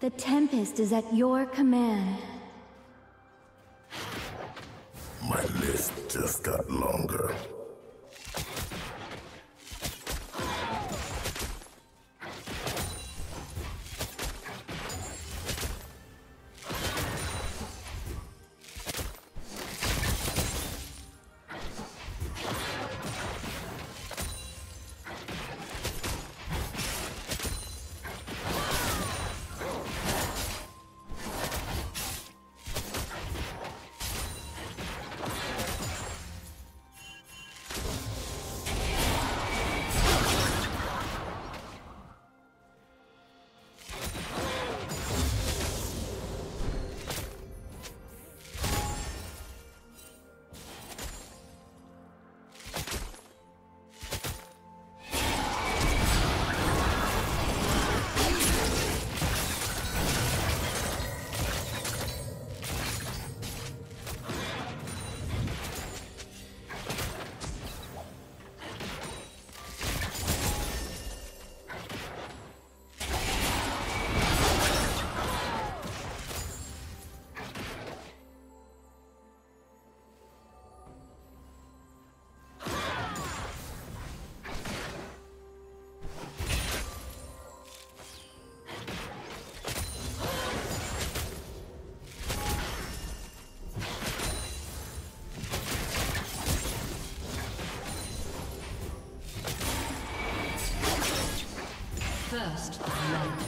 The Tempest is at your command. My list just got longer. First blood.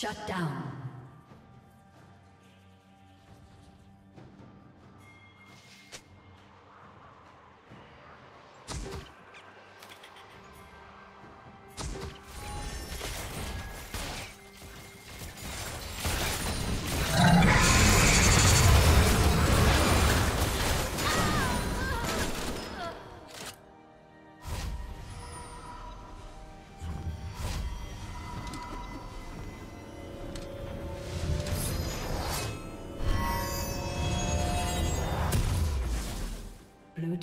Shut down.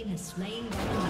Team has slain Baron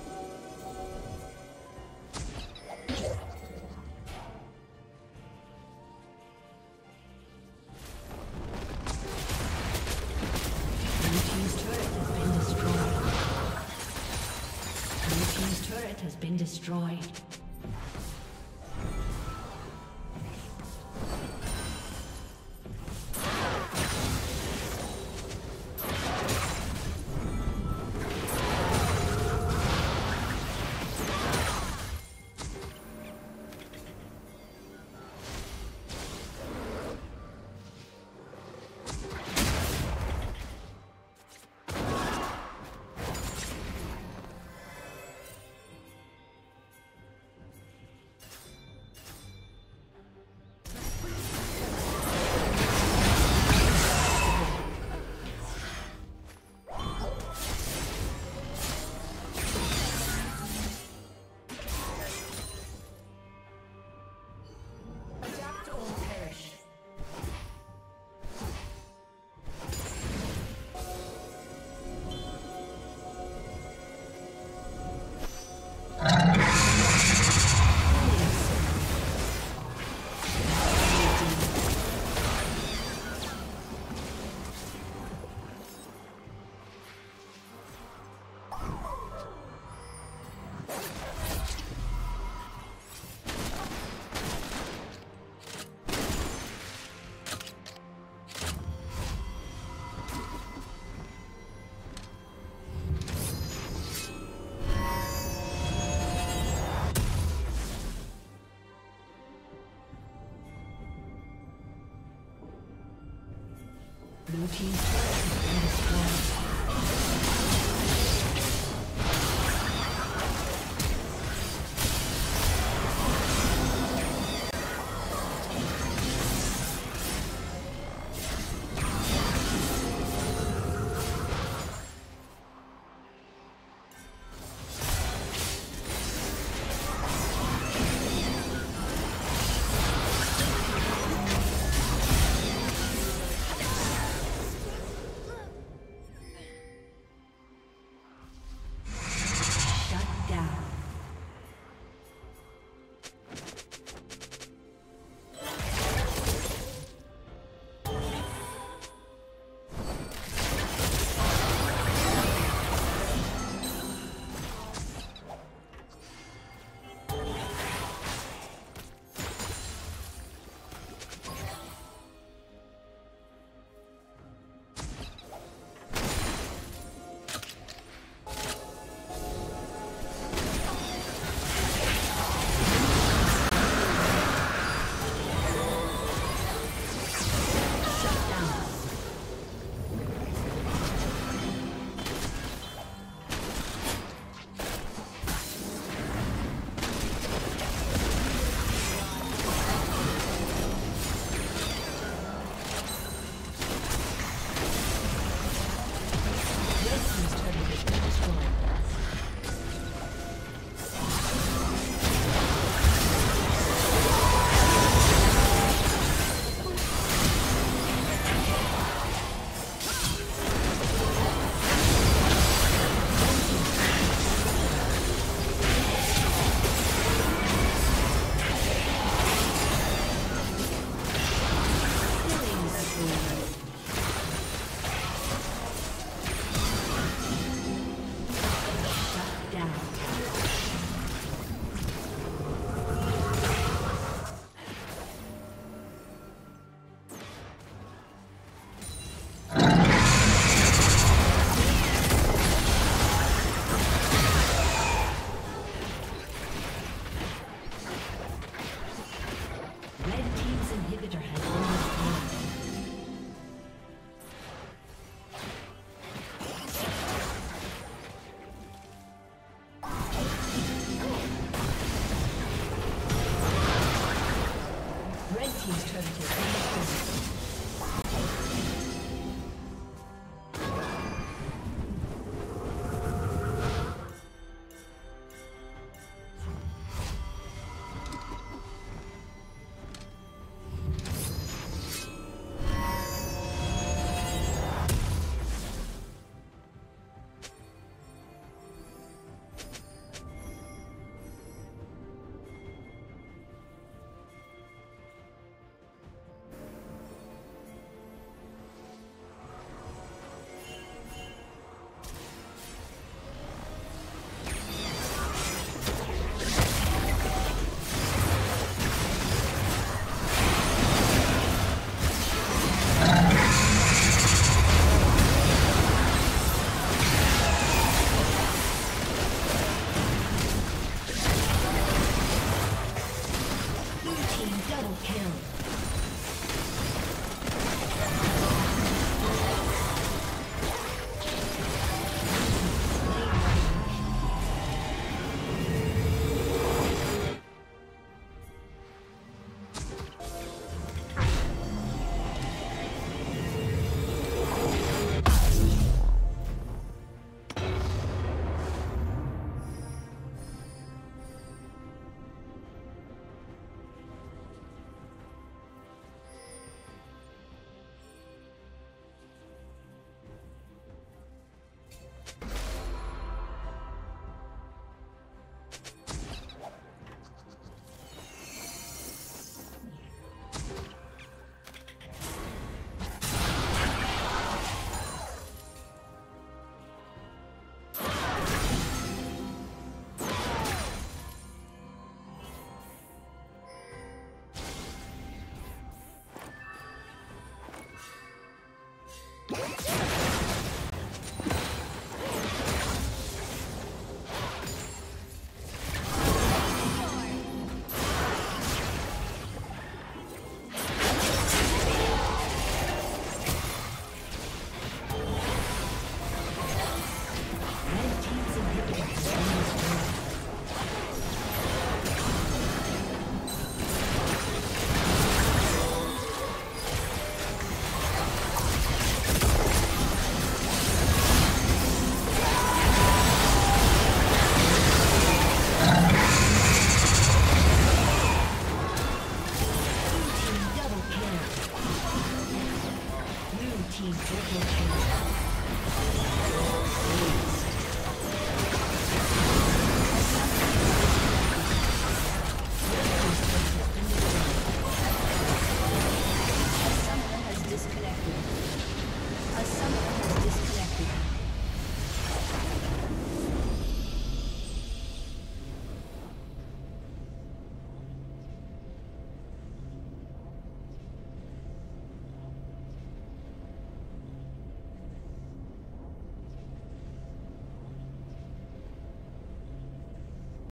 team's